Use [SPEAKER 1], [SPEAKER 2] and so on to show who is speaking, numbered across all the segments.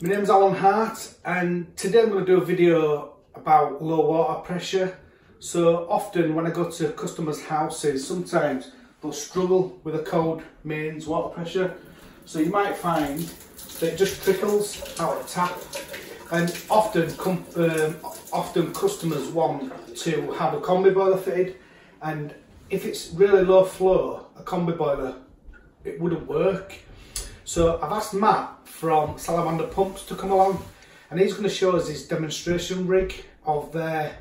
[SPEAKER 1] My name's Allen Hart and today I'm going to do a video about low water pressure. So often when I go to customers' houses, sometimes they'll struggle with a cold mains water pressure. So you might find that it just trickles out of the tap and often um, often customers want to have a combi boiler fitted and if it's really low flow, a combi boiler, it wouldn't work. So I've asked Matt from Salamander Pumps to come along. And he's going to show us his demonstration rig of their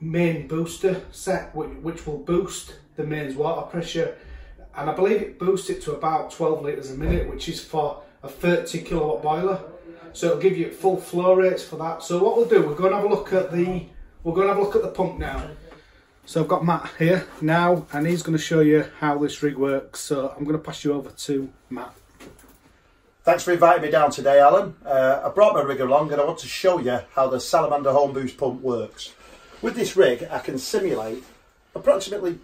[SPEAKER 1] main booster set which will boost the mains water pressure. And I believe it boosts it to about 12 litres a minute which is for a 30 kilowatt boiler. So it'll give you full flow rates for that. So what we'll do we're going to have a look at the we're going to have a look at the pump now. So I've got Matt here now and he's going to show you how this rig works. So I'm going to pass you over to Matt
[SPEAKER 2] Thanks for inviting me down today, Allen. Uh, I brought my rig along and I want to show you how the Salamander Home Boost pump works. With this rig, I can simulate approximately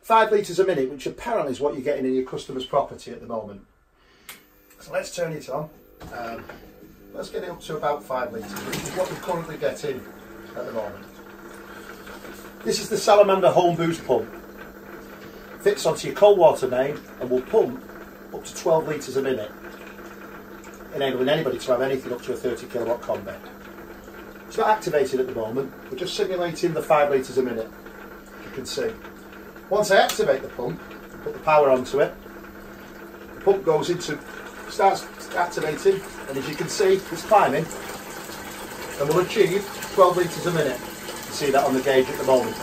[SPEAKER 2] 5 litres a minute, which apparently is what you're getting in your customer's property at the moment. So let's turn it on. Um, let's get it up to about 5 litres, which is what we're currently getting at the moment. This is the Salamander Home Boost pump. It Fits onto your cold water main and will pump up to 12 litres a minute enabling anybody to have anything up to a 30 kilowatt combi. It's not activated at the moment, we're just simulating the 5 litres a minute, you can see. Once I activate the pump, put the power onto it, the pump goes into, starts activating, and as you can see, it's climbing, and we'll achieve 12 litres a minute. You see that on the gauge at the moment.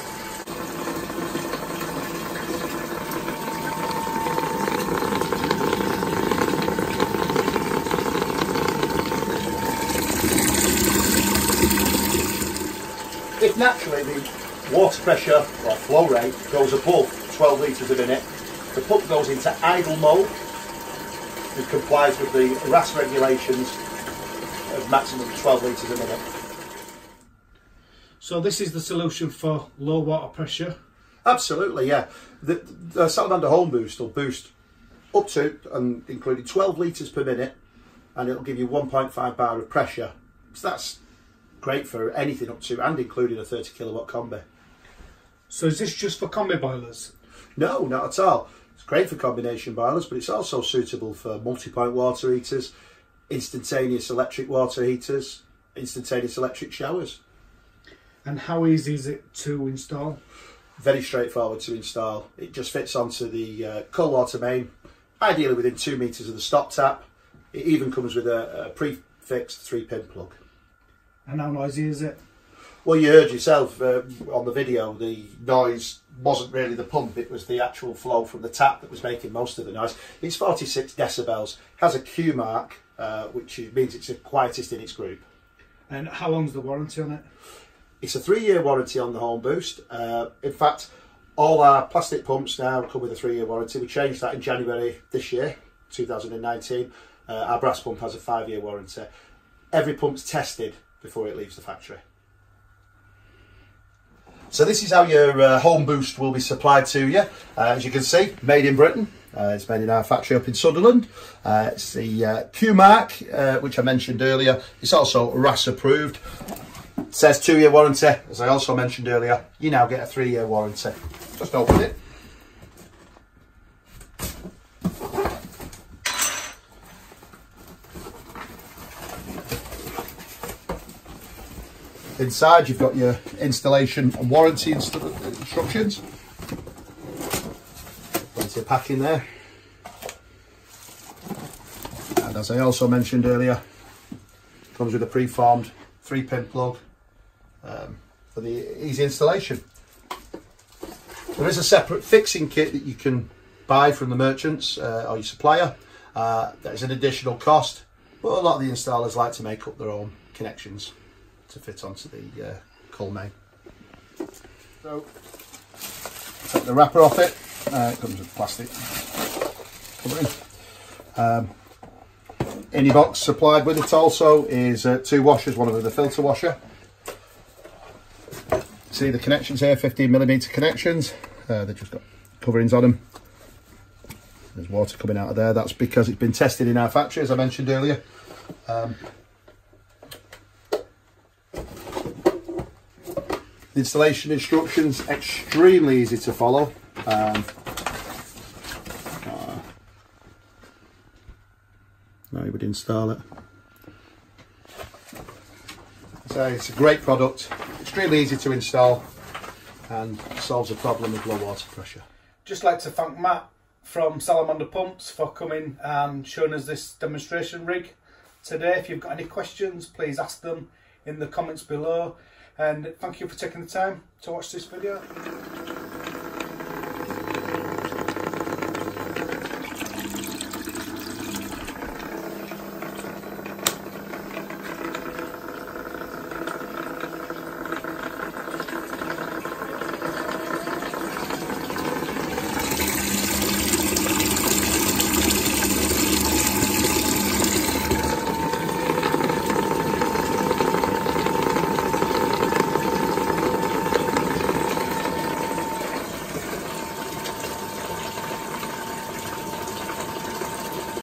[SPEAKER 2] Naturally the water pressure or flow rate goes above 12 litres a minute, the pump goes into idle mode and complies with the WRAS regulations of maximum 12 litres a minute.
[SPEAKER 1] So this is the solution for low water pressure?
[SPEAKER 2] Absolutely, yeah. The, the Salamander Home Boost will boost up to and including 12 litres per minute and it'll give you 1.5 bar of pressure. So that's great for anything up to and including a 30 kilowatt combi.
[SPEAKER 1] So is this just for combi boilers?
[SPEAKER 2] No, not at all. It's great for combination boilers, but it's also suitable for multi-point water heaters, instantaneous electric water heaters, instantaneous electric showers.
[SPEAKER 1] And how easy is it to install?
[SPEAKER 2] Very straightforward to install. It just fits onto the uh, cold water main, ideally within two metres of the stop tap. It even comes with a, a pre-fixed three pin plug.
[SPEAKER 1] And how noisy is it?
[SPEAKER 2] Well, you heard yourself uh, on the video, the noise wasn't really the pump, it was the actual flow from the tap that was making most of the noise. It's 46 decibels, has a Q mark, uh, which means it's the quietest in its group.
[SPEAKER 1] And how long's the warranty on it?
[SPEAKER 2] It's a three year warranty on the Home Boost. Uh, in fact, all our plastic pumps now come with a three year warranty. We changed that in January this year, 2019. Uh, our brass pump has a five year warranty. Every pump's tested before it leaves the factory. So this is how your uh, home boost will be supplied to you. Uh, as you can see, made in Britain. Uh, it's made in our factory up in Sunderland. Uh, it's the uh, Q mark, uh, which I mentioned earlier. It's also WRAS approved. It says two year warranty. As I also mentioned earlier, you now get a three year warranty. Just open it. Inside you've got your installation and warranty inst instructions. Plenty of packing there. And as I also mentioned earlier, comes with a preformed three pin plug um, for the easy installation. There is a separate fixing kit that you can buy from the merchants uh, or your supplier. Uh, there's an additional cost, but a lot of the installers like to make up their own connections to fit onto the uh, coal main. So, take the wrapper off it. Uh, it comes with plastic covering. Um, your box supplied with it also is uh, two washers, one with the filter washer. See the connections here, 15 millimeter connections. Uh, they've just got coverings on them. There's water coming out of there. That's because it's been tested in our factory, as I mentioned earlier. Um, Installation instructions extremely easy to follow. Um, uh, would install it. So it's a great product, extremely easy to install and solves the problem of low water pressure.
[SPEAKER 1] Just like to thank Matt from Salamander Pumps for coming and showing us this demonstration rig today. If you've got any questions, please ask them in the comments below. And thank you for taking the time to watch this video.